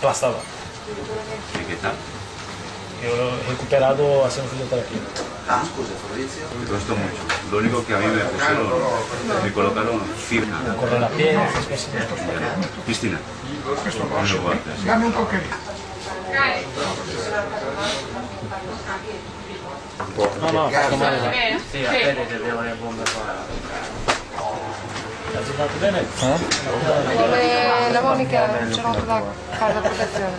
aplastada. ¿Y qué tal? Yo he recuperado haciendo fisioterapia. Ah, Fabrizio. Me costó mucho. Lo único que a mí me pusieron, me colocaron firma. Correr a pie, esas cosas. Piscina. Dame un poquito. No, no, a le giocato Nella Monica c'era un cosa, fa la protezione.